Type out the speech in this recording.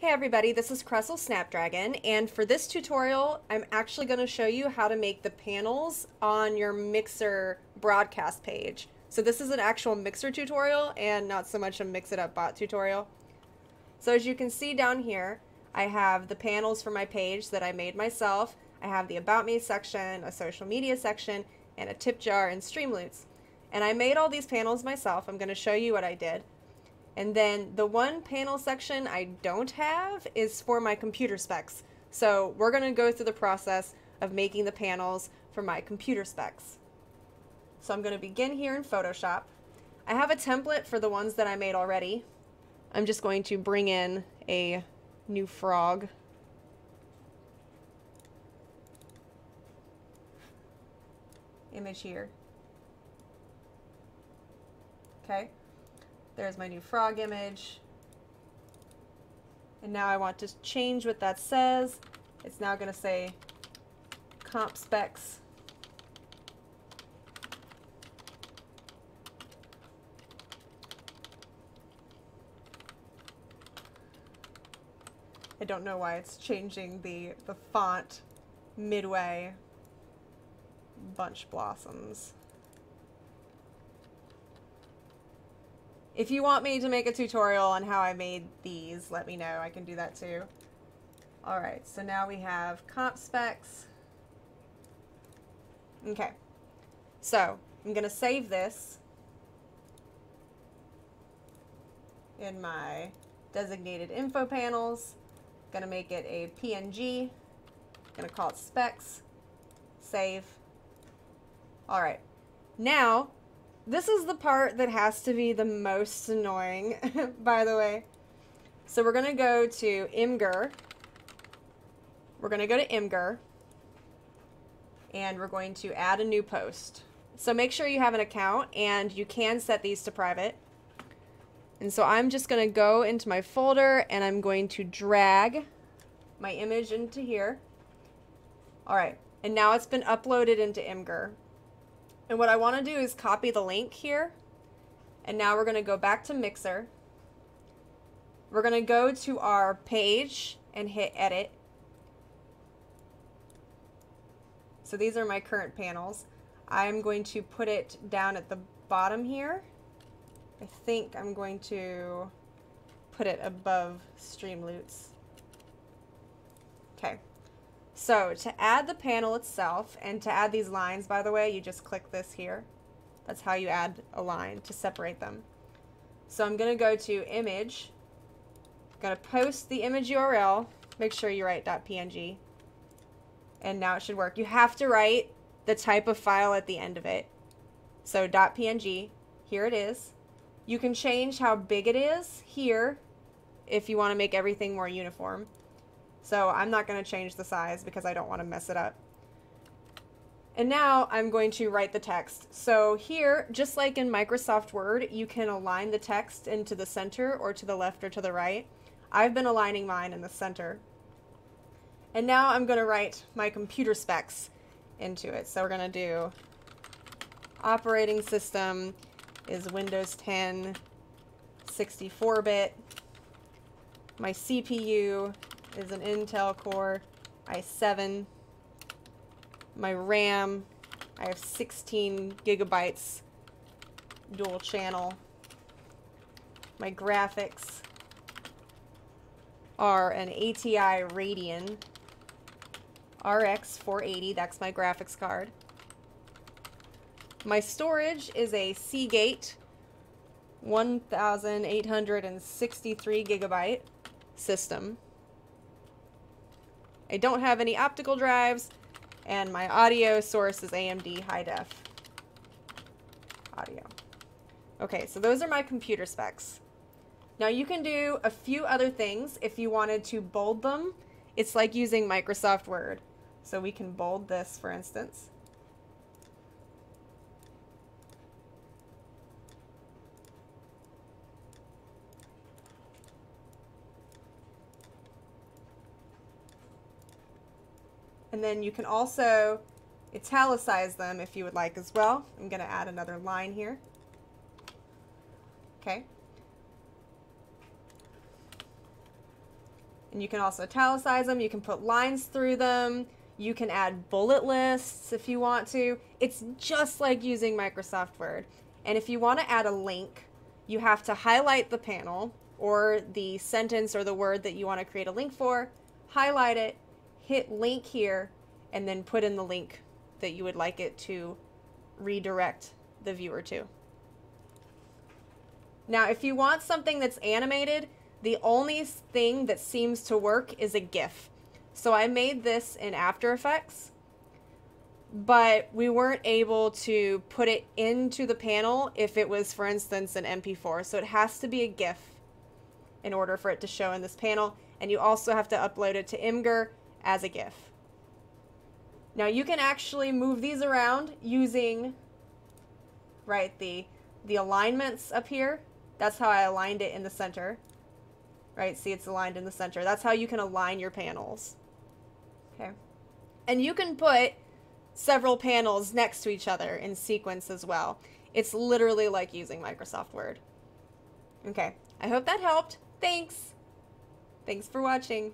Hey everybody, this is Cresyl Snapdragon, and for this tutorial, I'm actually going to show you how to make the panels on your Mixer broadcast page. So this is an actual Mixer tutorial and not so much a Mix It Up bot tutorial. So as you can see down here, I have the panels for my page that I made myself. I have the About Me section, a social media section, and a tip jar and stream Streamloots. And I made all these panels myself. I'm going to show you what I did. And then the one panel section I don't have is for my computer specs. So we're going to go through the process of making the panels for my computer specs. So I'm going to begin here in Photoshop. I have a template for the ones that I made already. I'm just going to bring in a new frog. Image here. Okay. There's my new frog image. And now I want to change what that says. It's now going to say comp specs. I don't know why it's changing the, the font midway. Bunch blossoms. If you want me to make a tutorial on how I made these, let me know. I can do that too. Alright, so now we have comp specs. Okay, so I'm going to save this in my designated info panels. Going to make it a PNG. Going to call it specs. Save. Alright, now this is the part that has to be the most annoying, by the way. So we're going to go to Imgur. We're going to go to Imgur. And we're going to add a new post. So make sure you have an account and you can set these to private. And so I'm just going to go into my folder and I'm going to drag my image into here. All right. And now it's been uploaded into Imgur. And what I want to do is copy the link here. And now we're going to go back to Mixer. We're going to go to our page and hit edit. So these are my current panels. I'm going to put it down at the bottom here. I think I'm going to put it above Stream Streamloots. Okay. So to add the panel itself, and to add these lines, by the way, you just click this here. That's how you add a line to separate them. So I'm going to go to image. I'm going to post the image URL. Make sure you write .png. And now it should work. You have to write the type of file at the end of it. So .png, here it is. You can change how big it is here if you want to make everything more uniform. So I'm not going to change the size because I don't want to mess it up. And now I'm going to write the text. So here, just like in Microsoft Word, you can align the text into the center or to the left or to the right. I've been aligning mine in the center. And now I'm going to write my computer specs into it. So we're going to do operating system is Windows 10 64-bit. My CPU is an Intel Core i7. My RAM, I have 16 gigabytes dual channel. My graphics are an ATI Radeon RX 480, that's my graphics card. My storage is a Seagate 1863 gigabyte system. I don't have any optical drives, and my audio source is AMD high def audio. Okay, so those are my computer specs. Now you can do a few other things if you wanted to bold them. It's like using Microsoft Word. So we can bold this, for instance. And then you can also italicize them if you would like as well. I'm going to add another line here. Okay. And you can also italicize them. You can put lines through them. You can add bullet lists if you want to. It's just like using Microsoft Word. And if you want to add a link, you have to highlight the panel or the sentence or the word that you want to create a link for, highlight it, hit link here, and then put in the link that you would like it to redirect the viewer to. Now, if you want something that's animated, the only thing that seems to work is a GIF. So I made this in After Effects, but we weren't able to put it into the panel if it was, for instance, an MP4. So it has to be a GIF in order for it to show in this panel. And you also have to upload it to Imgur as a GIF. Now you can actually move these around using, right, the, the alignments up here. That's how I aligned it in the center. Right, see it's aligned in the center. That's how you can align your panels. Okay. And you can put several panels next to each other in sequence as well. It's literally like using Microsoft Word. Okay, I hope that helped. Thanks. Thanks for watching.